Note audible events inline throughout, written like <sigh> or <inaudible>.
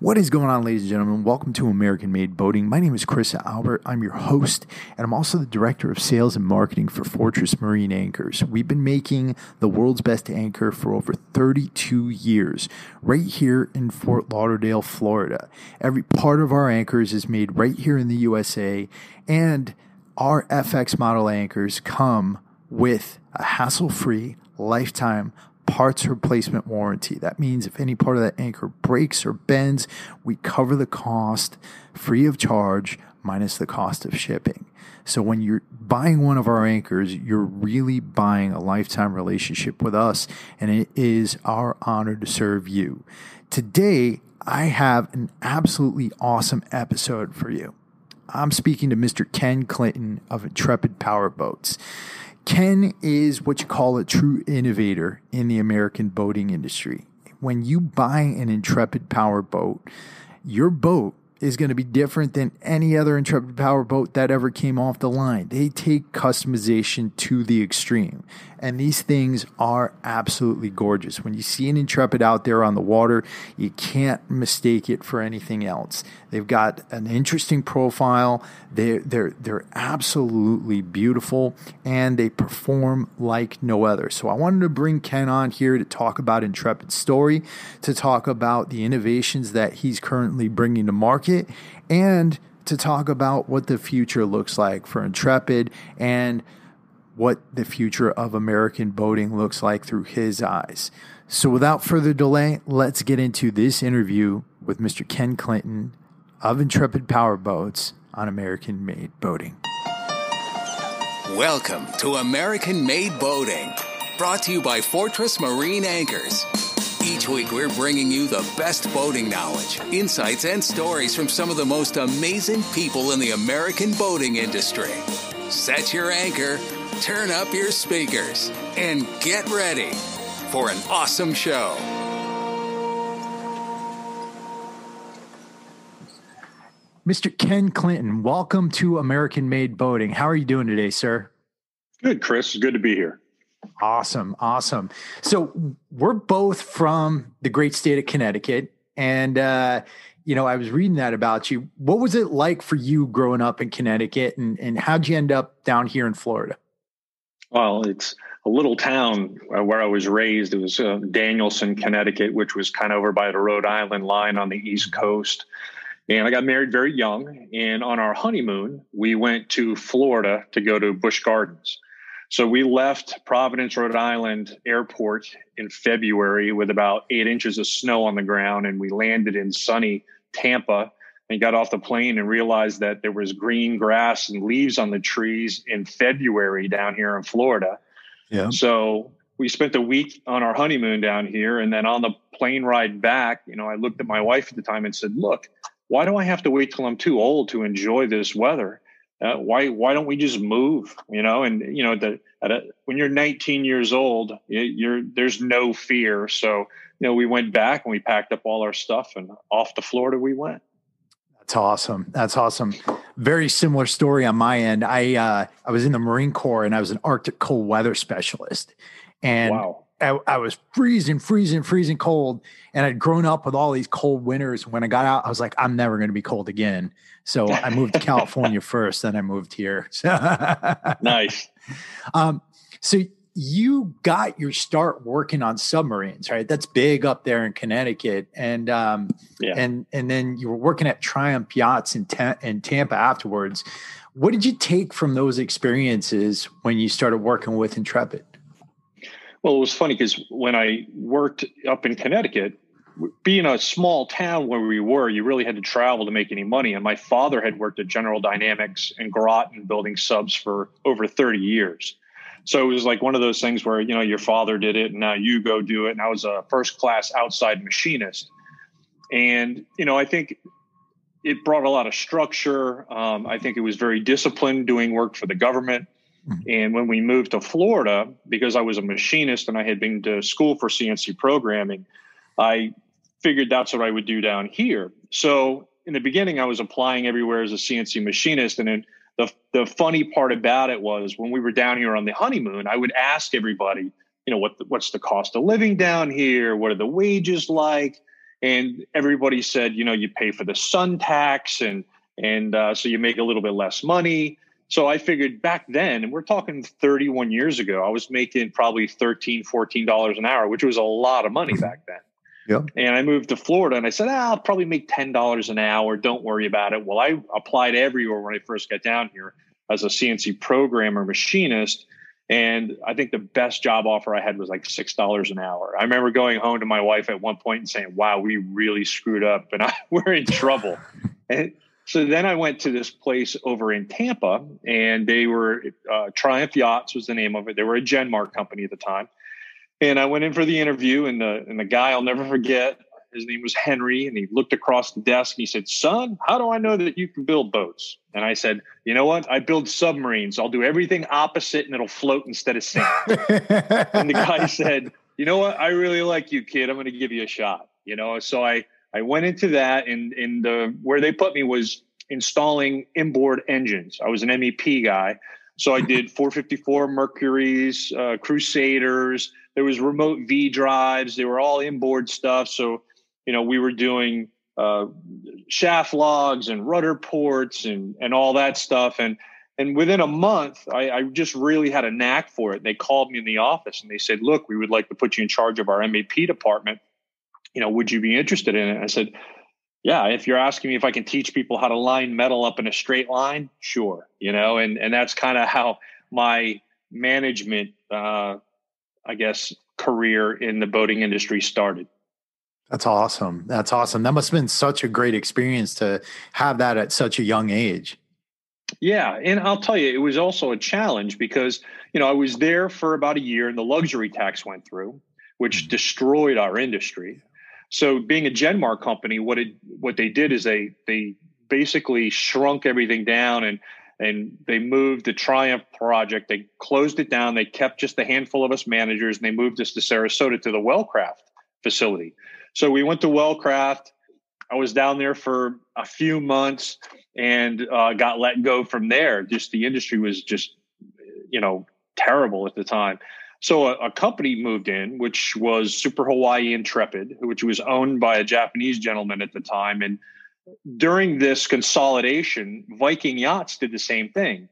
What is going on, ladies and gentlemen? Welcome to American Made Boating. My name is Chris Albert. I'm your host, and I'm also the director of sales and marketing for Fortress Marine Anchors. We've been making the world's best anchor for over 32 years, right here in Fort Lauderdale, Florida. Every part of our anchors is made right here in the USA, and our FX model anchors come with a hassle free lifetime parts replacement warranty. That means if any part of that anchor breaks or bends, we cover the cost free of charge minus the cost of shipping. So when you're buying one of our anchors, you're really buying a lifetime relationship with us, and it is our honor to serve you. Today, I have an absolutely awesome episode for you. I'm speaking to Mr. Ken Clinton of Intrepid Power Boats. Ken is what you call a true innovator in the American boating industry. When you buy an Intrepid power boat, your boat is going to be different than any other Intrepid power boat that ever came off the line. They take customization to the extreme. And these things are absolutely gorgeous. When you see an Intrepid out there on the water, you can't mistake it for anything else. They've got an interesting profile. They're, they're, they're absolutely beautiful and they perform like no other. So I wanted to bring Ken on here to talk about Intrepid's story, to talk about the innovations that he's currently bringing to market, and to talk about what the future looks like for Intrepid and what the future of American boating looks like through his eyes. So, without further delay, let's get into this interview with Mr. Ken Clinton of Intrepid Power Boats on American Made Boating. Welcome to American Made Boating, brought to you by Fortress Marine Anchors. Each week, we're bringing you the best boating knowledge, insights, and stories from some of the most amazing people in the American boating industry. Set your anchor turn up your speakers, and get ready for an awesome show. Mr. Ken Clinton, welcome to American Made Boating. How are you doing today, sir? Good, Chris. Good to be here. Awesome. Awesome. So, we're both from the great state of Connecticut. And, uh, you know, I was reading that about you. What was it like for you growing up in Connecticut and, and how'd you end up down here in Florida? Well, it's a little town where I was raised. It was uh, Danielson, Connecticut, which was kind of over by the Rhode Island line on the East Coast. And I got married very young. And on our honeymoon, we went to Florida to go to Busch Gardens. So we left Providence, Rhode Island airport in February with about eight inches of snow on the ground. And we landed in sunny Tampa and got off the plane and realized that there was green grass and leaves on the trees in February down here in Florida. Yeah. So we spent a week on our honeymoon down here. And then on the plane ride back, you know, I looked at my wife at the time and said, look, why do I have to wait till I'm too old to enjoy this weather? Uh, why why don't we just move? You know, and you know, the, a, when you're 19 years old, you're there's no fear. So you know, we went back and we packed up all our stuff and off to Florida we went. That's awesome. That's awesome. Very similar story on my end. I uh, I was in the Marine Corps and I was an Arctic cold weather specialist, and wow. I, I, was freezing, freezing, freezing cold. And I'd grown up with all these cold winters. When I got out, I was like, I'm never going to be cold again. So <laughs> I moved to California first, then I moved here. <laughs> nice. Um, so you got your start working on submarines, right? That's big up there in Connecticut, and um, yeah. and and then you were working at Triumph Yachts in, Ta- in Tampa afterwards. What did you take from those experiences when you started working with Intrepid? Well, it was funny because when I worked up in Connecticut, being a small town where we were, you really had to travel to make any money. And my father had worked at General Dynamics and Groton building subs for over 30 years. So it was like one of those things where, you know, your father did it and now you go do it. And I was a first class outside machinist. And, you know, I think it brought a lot of structure. Um, I think it was very disciplined doing work for the government. Mm-hmm. And when we moved to Florida, because I was a machinist and I had been to school for CNC programming, I figured that's what I would do down here. So in the beginning, I was applying everywhere as a CNC machinist. And then the the funny part about it was when we were down here on the honeymoon, I would ask everybody, you know, what the, what's the cost of living down here? What are the wages like? and everybody said, you know, you pay for the sun tax, and and uh, so you make a little bit less money. So I figured back then, and we're talking 31 years ago, I was making probably 13 $14 an hour, which was a lot of money back then. Yep. And I moved to Florida and I said, ah, I'll probably make $10 an hour. Don't worry about it. Well, I applied everywhere when I first got down here as a CNC programmer machinist. And I think the best job offer I had was like $6 an hour. I remember going home to my wife at one point and saying, wow, we really screwed up and I, <laughs> we're in trouble. and so then I went to this place over in Tampa and they were, uh, Triumph Yachts was the name of it. They were a Genmar company at the time. And I went in for the interview, and the and the guy I'll never forget. His name was Henry, and he looked across the desk and he said, "Son, how do I know that you can build boats?" And I said, "You know what? I build submarines. I'll do everything opposite, and it'll float instead of sink." <laughs> and the guy said, "You know what? I really like you, kid. I'm going to give you a shot." You know, so I I went into that, and and the where they put me was installing inboard engines. I was an MEP guy, so I did 454 Mercuries, uh, Crusaders. There was remote V drives. They were all inboard stuff. So, you know, we were doing uh, shaft logs and rudder ports and and all that stuff. And and within a month, I, I, just really had a knack for it. They called me in the office and they said, "Look, we would like to put you in charge of our MAP department. You know, would you be interested in it?" I said, "Yeah, if you're asking me if I can teach people how to line metal up in a straight line, sure." You know, and and that's kind of how my management uh, I guess, career in the boating industry started. That's awesome. That's awesome. That must have been such a great experience to have that at such a young age. Yeah, and I'll tell you, it was also a challenge because you know I was there for about a year, and the luxury tax went through, which mm-hmm. destroyed our industry. So, being a Genmar company, what it what they did is they they basically shrunk everything down and and they moved the Triumph project. They closed it down. They kept just a handful of us managers, and they moved us to Sarasota to the Wellcraft facility. So we went to Wellcraft. I was down there for a few months and uh, got let go from there. Just the industry was just, you know, terrible at the time. So a, a, company moved in, which was Super Hawaii Intrepid, which was owned by a Japanese gentleman at the time, and during this consolidation, Viking Yachts did the same thing.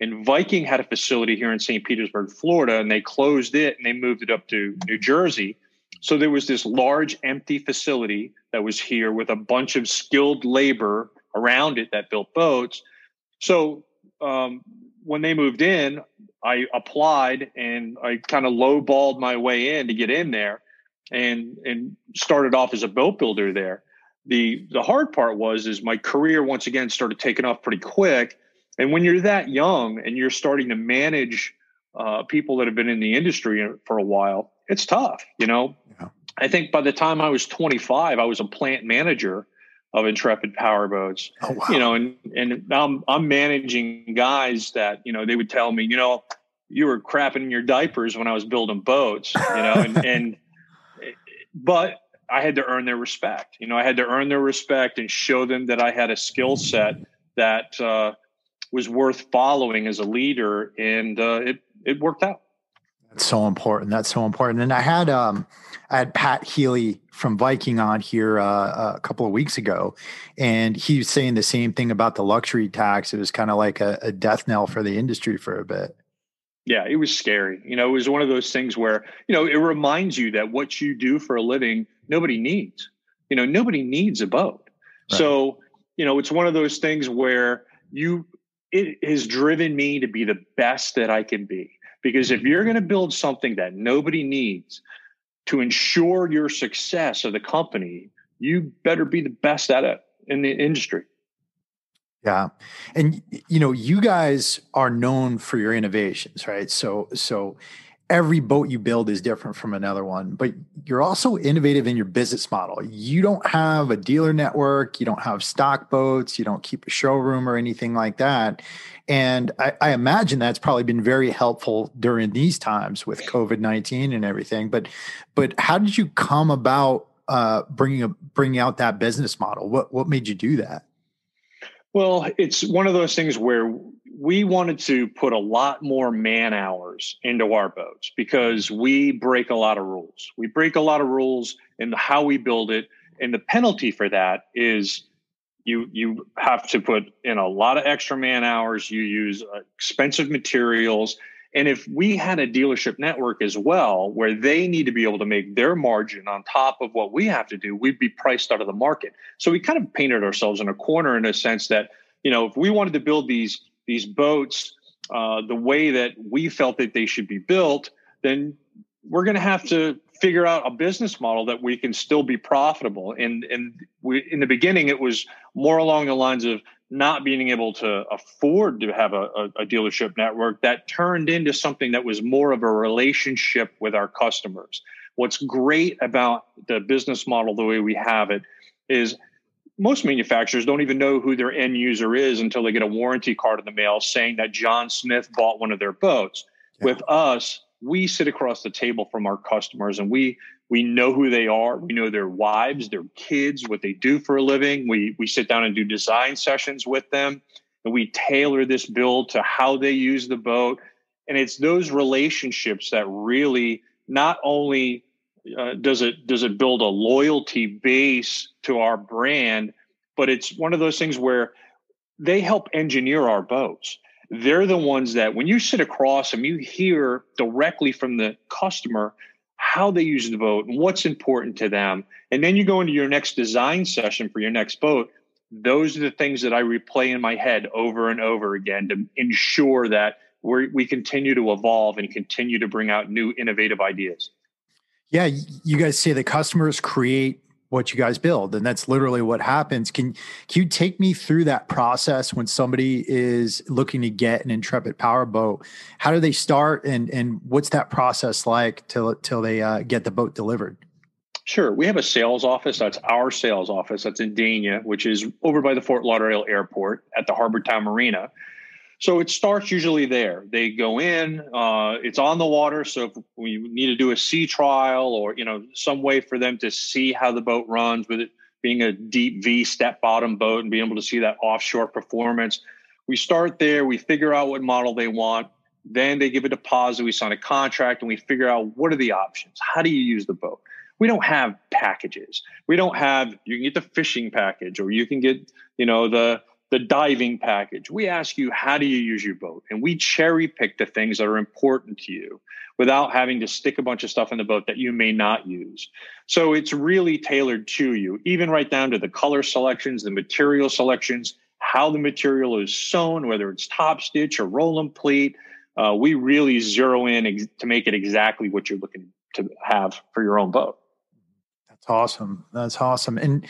And Viking had a facility here in St. Petersburg, Florida, and they closed it and they moved it up to New Jersey. So there was this large empty facility that was here with a bunch of skilled labor around it that built boats. So um, when they moved in, I applied and I kind of lowballed my way in to get in there and and started off as a boat builder there the the hard part was is my career once again started taking off pretty quick and when you're that young and you're starting to manage uh, people that have been in the industry for a while it's tough you know yeah. i think by the time i was 25 i was a plant manager of intrepid powerboats oh, wow. you know and and I'm, I'm managing guys that you know they would tell me you know you were crapping in your diapers when i was building boats you know and and but I had to earn their respect. You know, I had to earn their respect and show them that I had a skill set that uh, was worth following as a leader, and uh, it it worked out. That's so important. That's so important. And I had um, I had Pat Healey from Viking on here uh, a couple of weeks ago, and he was saying the same thing about the luxury tax. It was kind of like a, a death knell for the industry for a bit. Yeah, it was scary. You know, it was one of those things where, you know, it reminds you that what you do for a living, nobody needs. You know, nobody needs a boat. Right. So, you know, it's one of those things where you, it has driven me to be the best that I can be. Because if mm-hmm. you're going to build something that nobody needs to ensure your success of the company, you better be the best at it in the industry. Yeah. And you know, you guys are known for your innovations, right? So so every boat you build is different from another one, but you're also innovative in your business model. You don't have a dealer network, you don't have stock boats, you don't keep a showroom or anything like that. And I, I imagine that's probably been very helpful during these times with COVID nineteen and everything. But but how did you come about uh, bringing a, bringing out that business model? What what made you do that? Well, it's one of those things where we wanted to put a lot more man hours into our boats because we break a lot of rules. We break a lot of rules in how we build it. And the penalty for that is you you have to put in a lot of extra man hours. You use uh, expensive materials. And if we had a dealership network as well, where they need to be able to make their margin on top of what we have to do, we'd be priced out of the market. So we kind of painted ourselves in a corner in a sense that, you know, if we wanted to build these these boats uh, the way that we felt that they should be built, then we're going to have to figure out a business model that we can still be profitable. And and we in the beginning it was more along the lines of not being able to afford to have a, a, a, dealership network that turned into something that was more of a relationship with our customers. What's great about the business model the way we have it is most manufacturers don't even know who their end user is until they get a warranty card in the mail saying that John Smith bought one of their boats. Yeah. With us, we sit across the table from our customers and we we know who they are we know their wives their kids what they do for a living we we sit down and do design sessions with them and we tailor this build to how they use the boat and it's those relationships that really not only uh, does it does it build a loyalty base to our brand but it's one of those things where they help engineer our boats they're the ones that when you sit across them, you hear directly from the customer how they use the boat and what's important to them. And then you go into your next design session for your next boat. Those are the things that I replay in my head over and over again to ensure that we we continue to evolve and continue to bring out new innovative ideas. Yeah, you guys say the customers create what you guys build and that's literally what happens can, can you take me through that process when somebody is looking to get an intrepid power boat how do they start and and what's that process like till till they uh, get the boat delivered Sure. We have a sales office. That's our sales office. That's in Dania, which is over by the Fort Lauderdale Airport at the Harbour Towne Marina. So it starts usually there. They go in, uh, it's on the water. So if we need to do a sea trial or, you know, some way for them to see how the boat runs with it being a deep V step bottom boat and being able to see that offshore performance. We start there, we figure out what model they want. Then they give a deposit, we sign a contract, and we figure out what are the options? How do you use the boat? We don't have packages. We don't have, you can get the fishing package or you can get, you know, the, the diving package. We ask you, how do you use your boat? And we cherry pick the things that are important to you without having to stick a bunch of stuff in the boat that you may not use. So it's really tailored to you, even right down to the color selections, the material selections, how the material is sewn, whether it's top stitch or roll and pleat. Uh, we really zero in ex- to make it exactly what you're looking to have for your own boat. That's awesome. That's awesome. And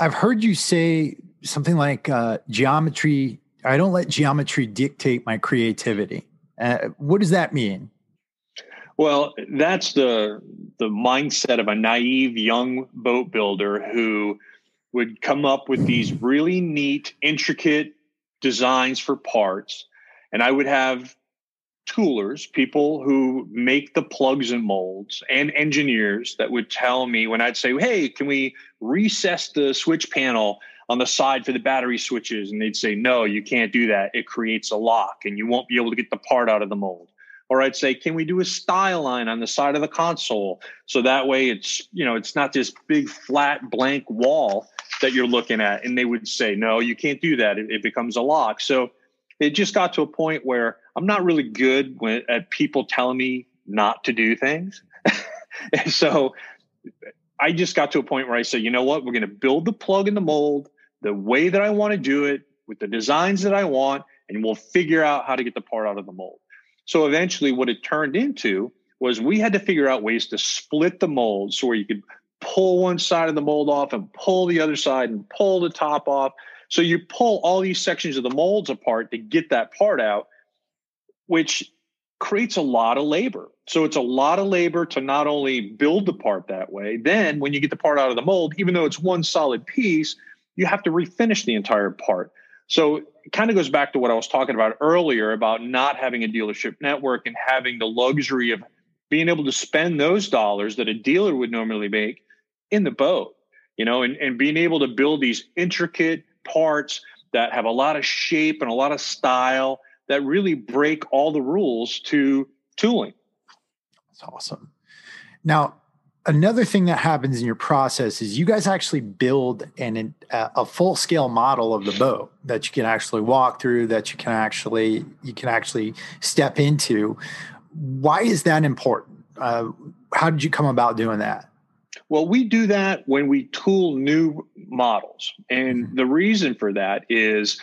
I've heard you say something like uh, geometry. I don't let geometry dictate my creativity. Uh, what does that mean? Well, that's the the mindset of a naive young boat builder who would come up with these really neat, intricate designs for parts, and I would have toolers, people who make the plugs and molds, and engineers that would tell me when I'd say, "Hey, can we recess the switch panel on the side for the battery switches?" And they'd say, "No, you can't do that. It creates a lock, and you won't be able to get the part out of the mold." Or I'd say, "Can we do a style line on the side of the console so that way it's you know it's not this big flat blank wall that you're looking at?" And they would say, "No, you can't do that. It, it becomes a lock." So it just got to a point where I'm not really good when, at people telling me not to do things. <laughs> so I just got to a point where I said, you know what? We're going to build the plug in the mold the way that I want to do it with the designs that I want, and we'll figure out how to get the part out of the mold. So eventually, what it turned into was we had to figure out ways to split the mold so where you could pull one side of the mold off and pull the other side and pull the top off. So you pull all these sections of the molds apart to get that part out which creates a lot of labor. So it's a lot of labor to not only build the part that way, then when you get the part out of the mold, even though it's one solid piece, you have to refinish the entire part. So it kind of goes back to what I was talking about earlier about not having a dealership network and having the luxury of being able to spend those dollars that a dealer would normally make in the boat, you know, and, and being able to build these intricate parts that have a lot of shape and a lot of style that really break all the rules to tooling. That's awesome. Now, another thing that happens in your process is you guys actually build an a full scale model of the boat that you can actually walk through that you can actually you can actually step into why is that important uh, how did you come about doing that well we do that when we tool new models and mm-hmm. the reason for that is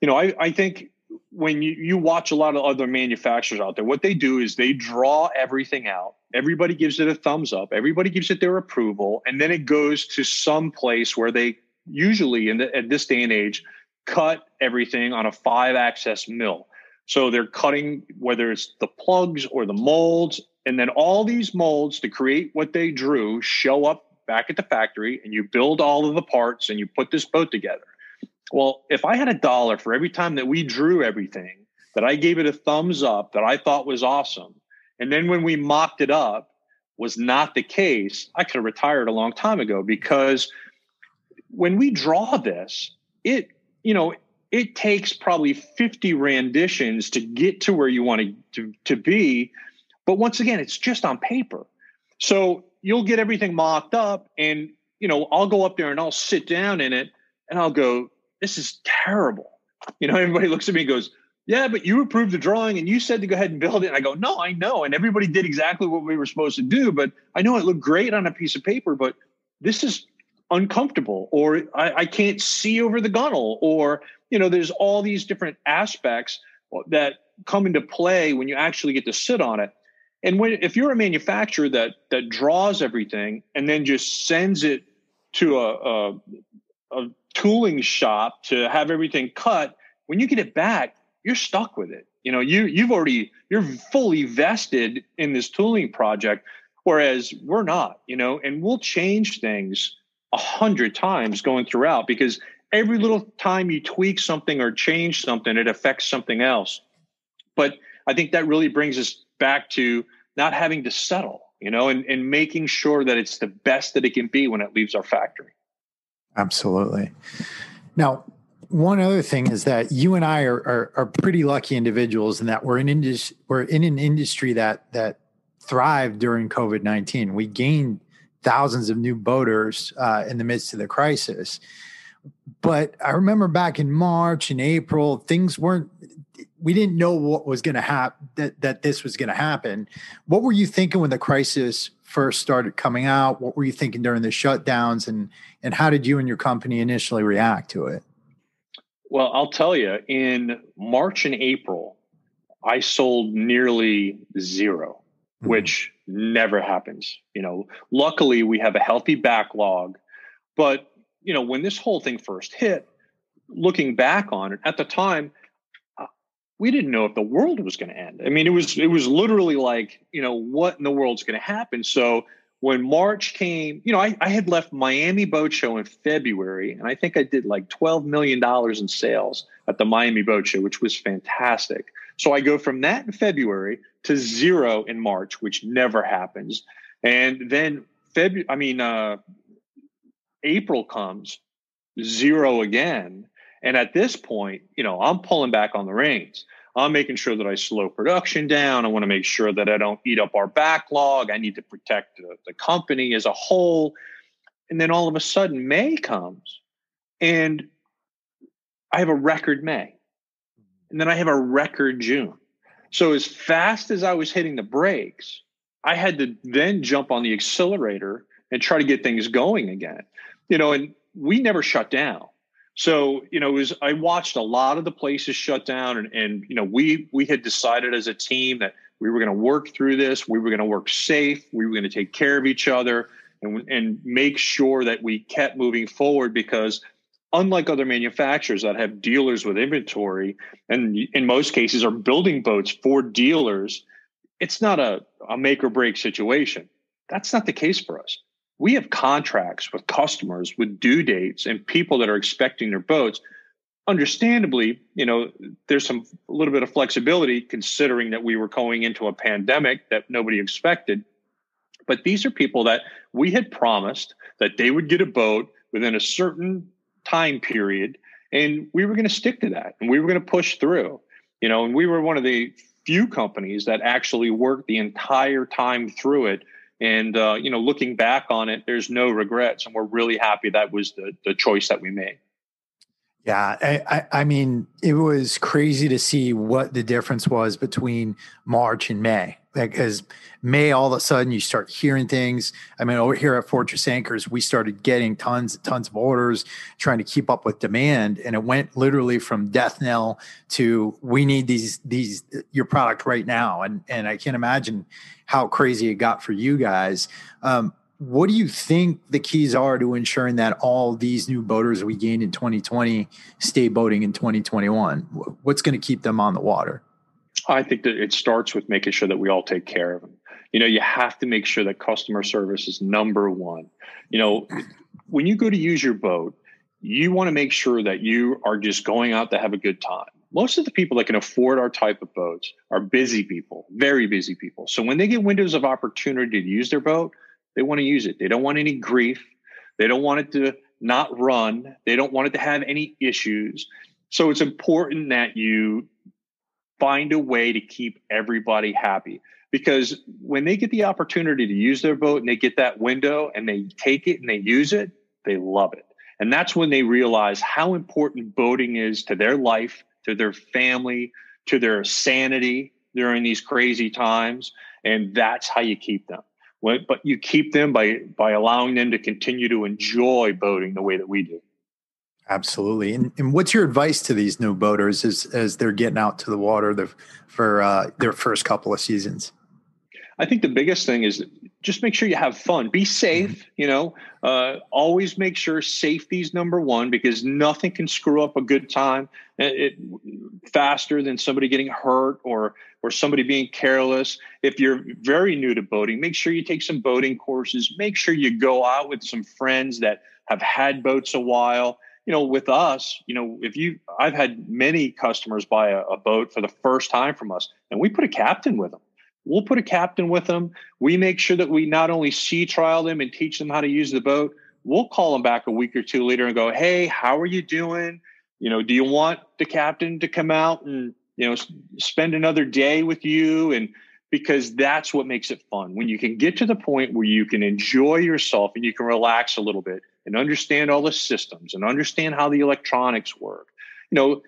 you know i, I think when you, you watch a lot of other manufacturers out there, what they do is they draw everything out. Everybody gives it a thumbs up. Everybody gives it their approval, and then it goes to some place where they usually, in the, at this day and age, cut everything on a five-axis mill. So they're cutting whether it's the plugs or the molds, and then all these molds to create what they drew show up back at the factory, and you build all of the parts and you put this boat together. Well, if I had a dollar for every time that we drew everything, that I gave it a thumbs up, that I thought was awesome, and then when we mocked it up was not the case, I could have retired a long time ago because when we draw this, it, you know, it takes probably 50 renditions to get to where you want to, to be. But once again, it's just on paper. So you'll get everything mocked up and, you know, I'll go up there and I'll sit down in it and I'll go, this is terrible. You know, <laughs> everybody looks at me and goes, yeah, but you approved the drawing and you said to go ahead and build it. And I go, no, I know. And everybody did exactly what we were supposed to do. But I know it looked great on a piece of paper, but this is uncomfortable or I, I can't see over the gunnel or, you know, there's all these different aspects that come into play when you actually get to sit on it. And when if you're a manufacturer that that draws everything and then just sends it to a, a, a tooling shop to have everything cut when you get it back you're stuck with it. You know you you've already you're fully vested in this tooling project whereas we're not you know and we'll change things a hundred times going throughout because every little time you tweak something or change something it affects something else. But i think that really brings us back to not having to settle you know and, and making sure that it's the best that it can be when it leaves our factory. Absolutely. Now, one other thing is that you and I are, are, are pretty lucky individuals in that we're in indus- we're in an industry that that thrived during COVID nineteen. We gained thousands of new boaters uh, in the midst of the crisis. But I remember back in March and April, things weren't. We didn't know what was going to happen. That that this was going to happen. What were you thinking when the crisis first started coming out? What were you thinking during the shutdowns, and and how did you and your company initially react to it? Well, I'll tell you, in March and April, I sold nearly 0 mm-hmm. which never happens. You know, luckily we have a healthy backlog, but you know, when this whole thing first hit, looking back on it at the time, we didn't know if the world was going to end. I mean, it was it was literally like, you know, what in the world's going to happen? So when March came, you know, I, I had left Miami Boat Show in February, and I think I did like $12 million in sales at the Miami Boat Show, which was fantastic. So I go from that in February to zero in March, which never happens. And then February, I mean, uh, April comes, zero again. And at this point, you know, I'm pulling back on the reins. I'm making sure that I slow production down. I want to make sure that I don't eat up our backlog. I need to protect the, the company as a whole. And then all of a sudden, May comes and I have a record May. And then I have a record June. So as fast as I was hitting the brakes, I had to then jump on the accelerator and try to get things going again. You know, and we never shut down. So, you know, was I watched a lot of the places shut down and, and you know, we we had decided as a team that we were going to work through this, we were going to work safe, we were going to take care of each other and and make sure that we kept moving forward because unlike other manufacturers that have dealers with inventory and in most cases are building boats for dealers, it's not a, a make or break situation. That's not the case for us we have contracts with customers with due dates and people that are expecting their boats. Understandably you know there's some a little bit of flexibility considering that we were going into a pandemic that nobody expected. But these are people that we had promised that they would get a boat within a certain time period and we were going to stick to that and we were going to push through. You know and we were one of the few companies that actually worked the entire time through it And uh, you know, looking back on it, there's no regrets, and we're really happy that was the the choice that we made. Yeah, I, I, I, mean, it was crazy to see what the difference was between March and May. Because May, all of a sudden, you start hearing things. I mean, over here at Fortress Anchors, we started getting tons and tons of orders, trying to keep up with demand, and it went literally from death knell to we need these these your product right now. And and I can't imagine how crazy it got for you guys. Um, what do you think the keys are to ensuring that all these new boaters we gained in 2020 stay boating in 2021? What's going to keep them on the water? I think that it starts with making sure that we all take care of them. You know, you have to make sure that customer service is number one. You know, when you go to use your boat, you want to make sure that you are just going out to have a good time. Most of the people that can afford our type of boats are busy people, very busy people. So when they get windows of opportunity to use their boat, they want to use it. They don't want any grief. They don't want it to not run. They don't want it to have any issues. So it's important that you find a way to keep everybody happy because when they get the opportunity to use their boat and they get that window and they take it and they use it, they love it. And that's when they realize how important boating is to their life, to their family, to their sanity during these crazy times. And that's how you keep them but you keep them by by allowing them to continue to enjoy boating the way that we do. Absolutely. And, and what's your advice to these new boaters as as they're getting out to the water the, for uh, their first couple of seasons? I think the biggest thing is just make sure you have fun. Be safe. Mm-hmm. You know, uh, always make sure safety is number one because nothing can screw up a good time it, it, faster than somebody getting hurt or or somebody being careless. If you're very new to boating, make sure you take some boating courses. Make sure you go out with some friends that have had boats a while. You know, with us, you know, if you, I've had many customers buy a, a boat for the first time from us, and we put a captain with them we'll put a captain with them. We make sure that we not only sea trial them and teach them how to use the boat, we'll call them back a week or two later and go, Hey, how are you doing? You know, do you want the captain to come out and, you know, spend another day with you? And because that's what makes it fun when you can get to the point where you can enjoy yourself and you can relax a little bit and understand all the systems and understand how the electronics work. You know,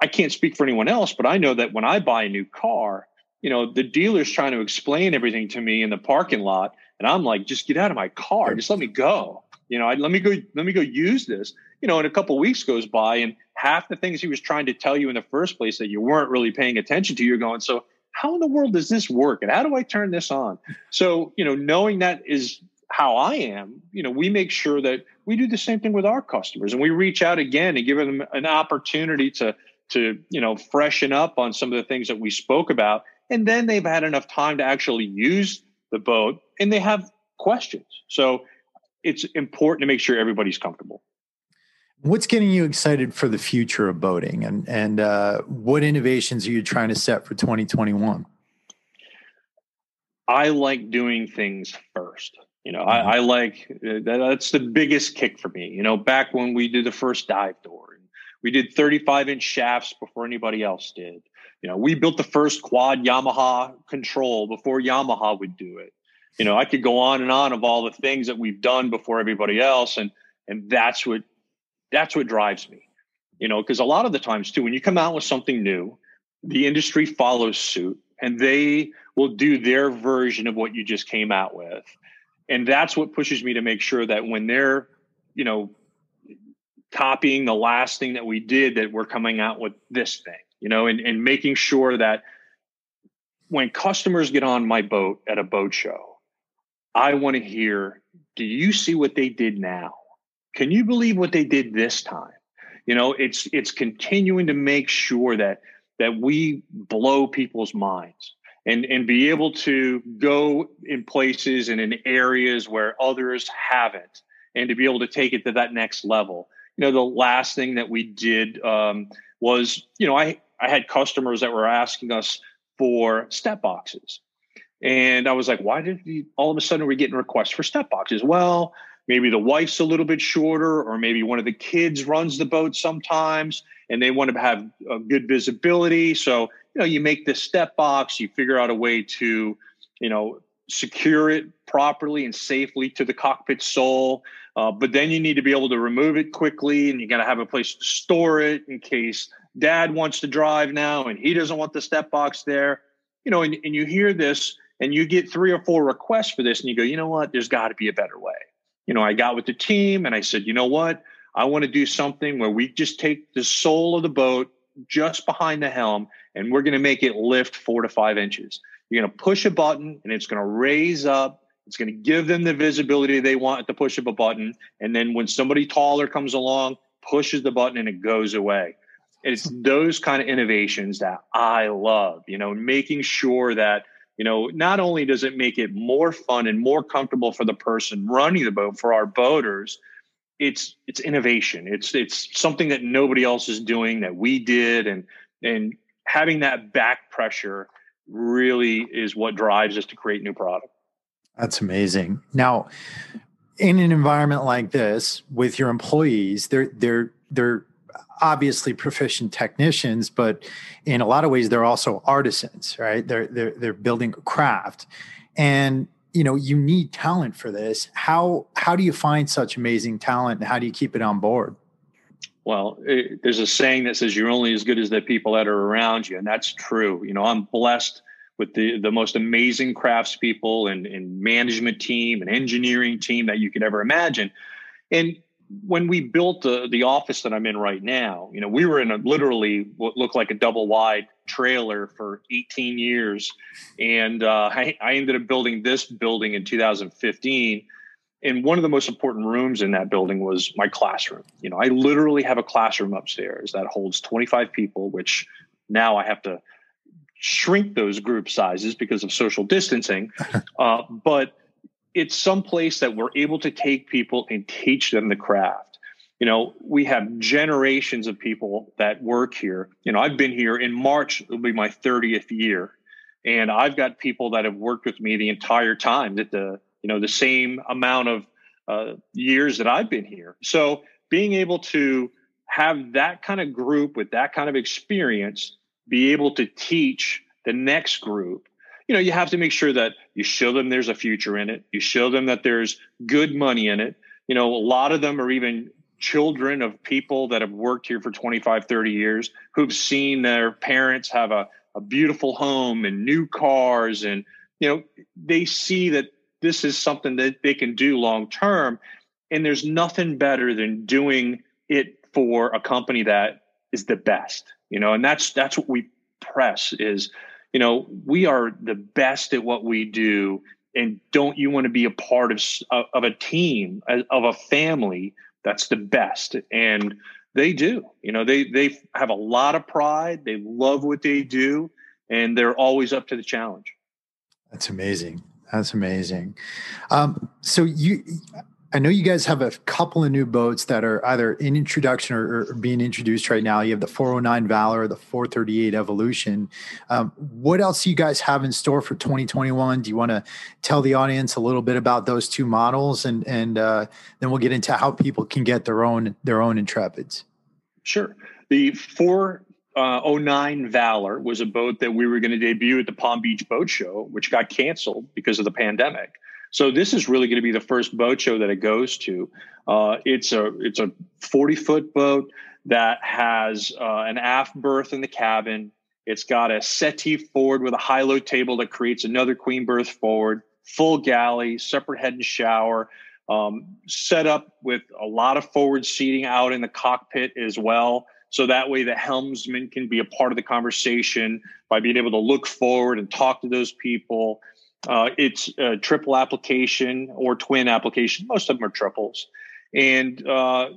I can't speak for anyone else, but I know that when I buy a new car, you know, the dealer's trying to explain everything to me in the parking lot. And I'm like, just get out of my car. Just let me go. You know, I, let me go, let me go use this. You know, and a couple weeks goes by and half the things he was trying to tell you in the first place that you weren't really paying attention to, you're going, so how in the world does this work? And how do I turn this on? So, you know, knowing that is how I am, you know, we make sure that we do the same thing with our customers and we reach out again and give them an opportunity to, to, you know, freshen up on some of the things that we spoke about and then they've had enough time to actually use the boat and they have questions. So it's important to make sure everybody's comfortable. What's getting you excited for the future of boating and, and uh, what innovations are you trying to set for 2021? I like doing things first. You know, mm-hmm. I, I, like uh, that's the biggest kick for me. You know, back when we did the first dive door, we did 35 inch shafts before anybody else did. You know, we built the first quad Yamaha control before Yamaha would do it. You know, I could go on and on of all the things that we've done before everybody else, and and that's what that's what drives me. You know, because a lot of the times too, when you come out with something new, the industry follows suit and they will do their version of what you just came out with. And that's what pushes me to make sure that when they're, you know, copying the last thing that we did, that we're coming out with this thing you know, and, and making sure that when customers get on my boat at a boat show, I want to hear, do you see what they did now? Can you believe what they did this time? You know, it's it's continuing to make sure that that we blow people's minds and and be able to go in places and in areas where others haven't and to be able to take it to that next level you know the last thing that we did um, was you know i I had customers that were asking us for step boxes. And I was like, why did you, all of a sudden we're getting requests for step boxes? Well, maybe the wife's a little bit shorter, or maybe one of the kids runs the boat sometimes and they want to have a good visibility. So, you know, you make this step box, you figure out a way to, you know, secure it properly and safely to the cockpit sole. Uh, but then you need to be able to remove it quickly, and you got to have a place to store it in case dad wants to drive now and he doesn't want the step box there. You know, and, and you hear this and you get three or four requests for this, and you go, you know what? There's got to be a better way. You know, I got with the team and I said, you know what? I want to do something where we just take the sole of the boat just behind the helm and we're going to make it lift four to five inches. You're going to push a button and it's going to raise up. It's going to give them the visibility they want at the push of a button. And then when somebody taller comes along, pushes the button and it goes away. It's <laughs> those kind of innovations that I love, you know, making sure that, you know, not only does it make it more fun and more comfortable for the person running the boat, for our boaters, it's it's innovation. It's it's something that nobody else is doing that we did and and having that back pressure really is what drives us to create new product. That's amazing. Now, in an environment like this with your employees, they're they're they're obviously proficient technicians, but in a lot of ways they're also artisans, right? They're they're they're building craft. And you know, you need talent for this. How how do you find such amazing talent and how do you keep it on board? Well, it, there's a saying that says you're only as good as the people that are around you, and that's true. You know, I'm blessed with the the most amazing craftspeople and, and management team and engineering team that you could ever imagine. And when we built the, the office that I'm in right now, you know, we were in a literally what looked like a double wide trailer for 18 years. And uh, I, I ended up building this building in 2015 and one of the most important rooms in that building was my classroom. You know, I literally have a classroom upstairs that holds 25 people, which now I have to shrink those group sizes because of social distancing. <laughs> uh, but it's some place that we're able to take people and teach them the craft. You know, we have generations of people that work here. You know, I've been here in March, it'll be my 30th year. And I've got people that have worked with me the entire time that the you know the same amount of uh, years that I've been here. So being able to have that kind of group with that kind of experience be able to teach the next group you know you have to make sure that you show them there's a future in it you show them that there's good money in it you know a lot of them are even children of people that have worked here for 25 30 years who've seen their parents have a, a beautiful home and new cars and you know they see that this is something that they can do long term. And there's nothing better than doing it for a company that is the best, you know, and that's that's what we press is, you know, we are the best at what we do. And don't you want to be a part of of a team, of a family that's the best? And they do. You know, they they have a lot of pride. They love what they do, and they're always up to the challenge. That's amazing. That's amazing. Um, so you, I know you guys have a couple of new boats that are either in introduction or, or being introduced right now. You have the 409 Valor, the 438 Evolution. Um, what else do you guys have in store for 2021? Do you want to tell the audience a little bit about those two models, and and uh, then we'll get into how people can get their own their own Intrepids. Sure. The four uh, 09 Valor was a boat that we were going to debut at the Palm Beach Boat Show, which got canceled because of the pandemic. So this is really going to be the first boat show that it goes to. Uh, it's a it's a 40 foot boat that has uh, an aft berth in the cabin. It's got a settee forward with a high low table that creates another queen berth forward, full galley, separate head and shower, um, set up with a lot of forward seating out in the cockpit as well. So that way the helmsman can be a part of the conversation by being able to look forward and talk to those people. Uh, it's a triple application or twin application. Most of them are triples. And uh,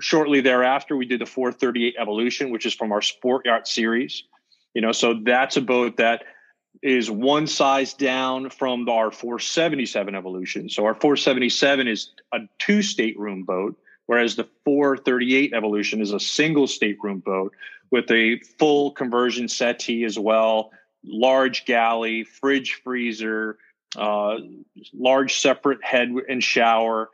shortly thereafter, we did the 438 Evolution, which is from our sport yacht series. You know, so that's a boat that is one size down from our 477 Evolution. So our 477 is a two stateroom boat whereas the 438 Evolution is a single stateroom boat with a full conversion settee as well, large galley, fridge freezer, uh, large separate head and shower.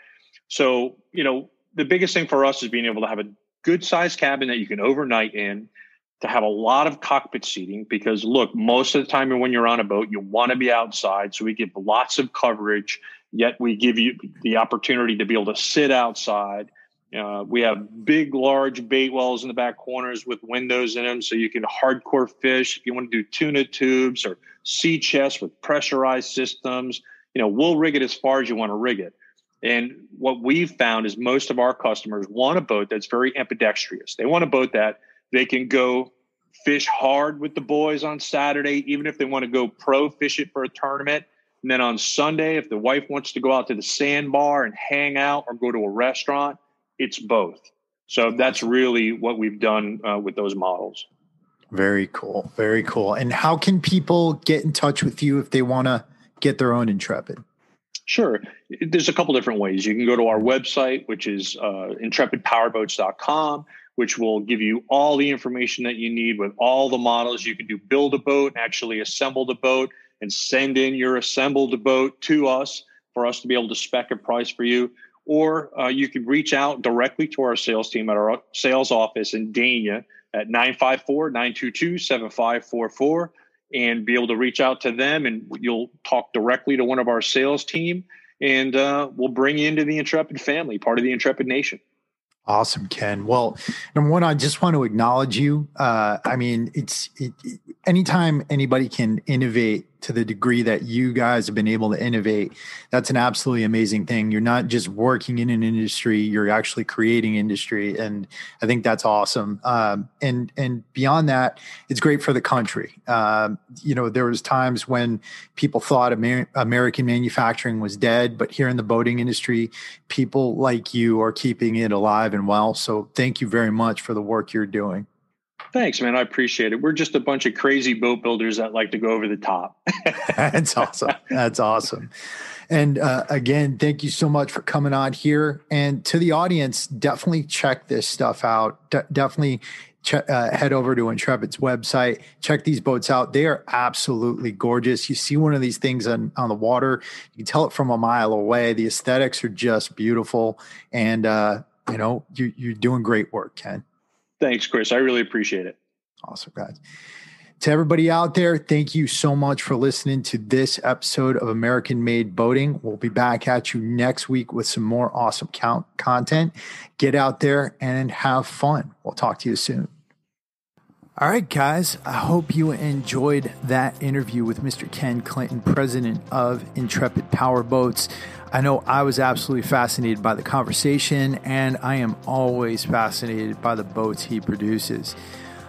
So, you know, the biggest thing for us is being able to have a good sized cabin that you can overnight in, to have a lot of cockpit seating because look, most of the time when you're on a boat, you want to be outside. So we give lots of coverage, yet we give you the opportunity to be able to sit outside. Uh, we have big, large bait wells in the back corners with windows in them, so you can hardcore fish. If you want to do tuna tubes or sea chests with pressurized systems, you know, we'll rig it as far as you want to rig it. And what we've found is most of our customers want a boat that's very ambidextrous. They want a boat that they can go fish hard with the boys on Saturday, even if they want to go pro fish it for a tournament. And then on Sunday, if the wife wants to go out to the sandbar and hang out or go to a restaurant, it's both. So that's really what we've done uh, with those models. Very cool. Very cool. And how can people get in touch with you if they want to get their own Intrepid? Sure. There's a couple different ways. You can go to our website, which is uh, intrepidpowerboats.com, which will give you all the information that you need with all the models. You can do build a boat, actually assemble the boat, and send in your assembled boat to us for us to be able to spec a price for you. Or uh, you can reach out directly to our sales team at our sales office in Dania at 954 922 7544 and be able to reach out to them and you'll talk directly to one of our sales team and uh, we'll bring you into the intrepid family part of the intrepid nation. Awesome ken. Well number one i just want to acknowledge you. Uh, i mean it's it, it, anytime anybody can innovate to the degree that you guys have been able to innovate, that's an absolutely amazing thing. You're not just working in an industry; you're actually creating industry, and I think that's awesome. Um, and and beyond that, it's great for the country. Um, you know, there was times when people thought Amer- American manufacturing was dead, but here in the boating industry, people like you are keeping it alive and well. So, thank you very much for the work you're doing. Thanks, man. I appreciate it. We're just a bunch of crazy boat builders that like to go over the top. <laughs> That's awesome. That's awesome. And uh, again, thank you so much for coming on here. And to the audience, definitely check this stuff out. De- definitely uh, head over to Intrepid's website. Check these boats out. They are absolutely gorgeous. You see one of these things on, on the water, you can tell it from a mile away. The aesthetics are just beautiful. And, uh, you know, you, you're doing great work, Ken. Thanks, Chris. I really appreciate it. Awesome, guys. To everybody out there, thank you so much for listening to this episode of American Made Boating. We'll be back at you next week with some more awesome count content. Get out there and have fun. We'll talk to you soon. All right, guys, I hope you enjoyed that interview with Mr. Ken Clinton, president of Intrepid Power Boats. I know I was absolutely fascinated by the conversation, and I am always fascinated by the boats he produces.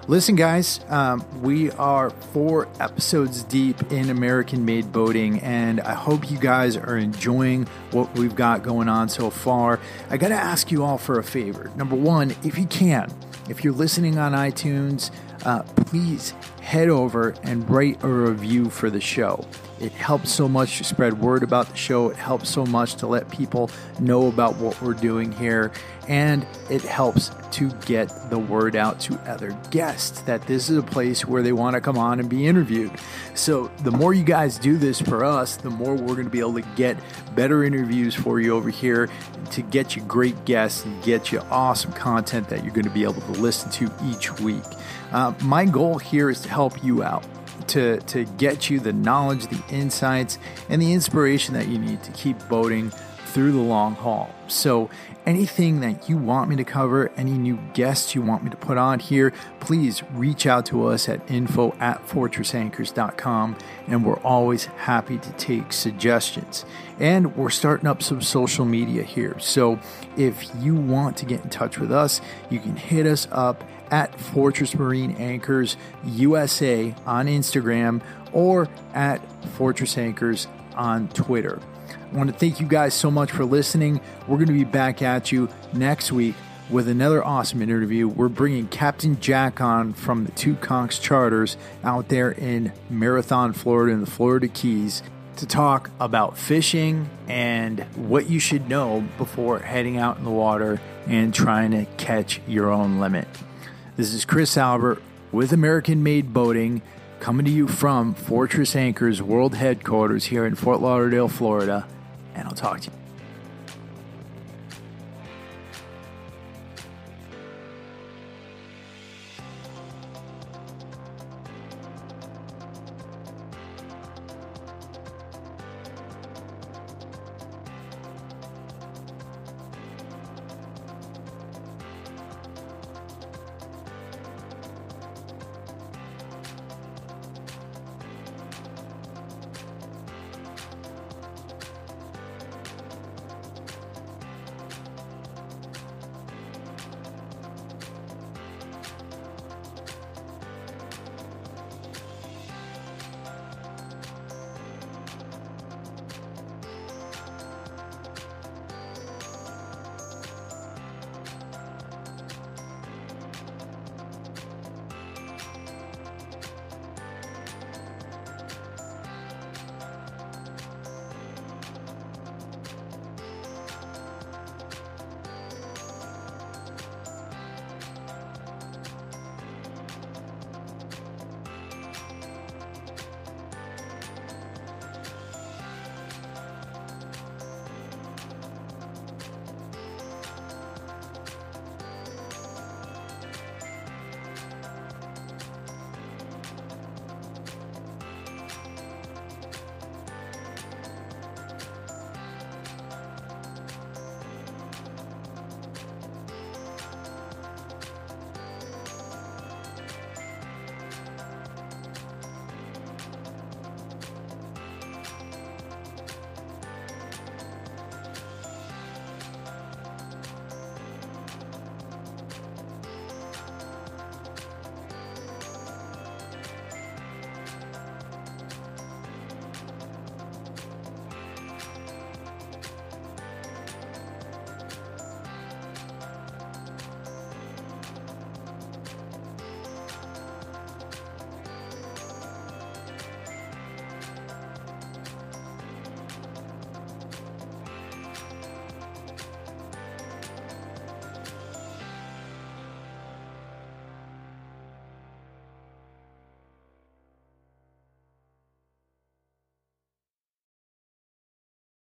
Listen, guys, um, we are four episodes deep in American made boating, and I hope you guys are enjoying what we've got going on so far. I got to ask you all for a favor. Number one, if you can, if you're listening on iTunes, uh, please head over and write a review for the show. It helps so much to spread word about the show. It helps so much to let people know about what we're doing here. And it helps to get the word out to other guests that this is a place where they want to come on and be interviewed. So, the more you guys do this for us, the more we're going to be able to get better interviews for you over here to get you great guests and get you awesome content that you're going to be able to listen to each week. Uh, my goal here is to help you out to, to get you the knowledge, the insights, and the inspiration that you need to keep boating through the long haul. So, anything that you want me to cover, any new guests you want me to put on here, please reach out to us at info at fortressanchors.com and we're always happy to take suggestions. And we're starting up some social media here. So if you want to get in touch with us, you can hit us up at Fortress Marine Anchors USA on Instagram or at Fortress Anchors on Twitter. I want to thank you guys so much for listening. We're going to be back at you next week with another awesome interview. We're bringing Captain Jack on from the Two Conchs Charters out there in Marathon, Florida, in the Florida Keys to talk about fishing and what you should know before heading out in the water and trying to catch your own limit. This is Chris Albert with American Made Boating coming to you from Fortress Anchors World Headquarters here in Fort Lauderdale, Florida. And I'll talk to you.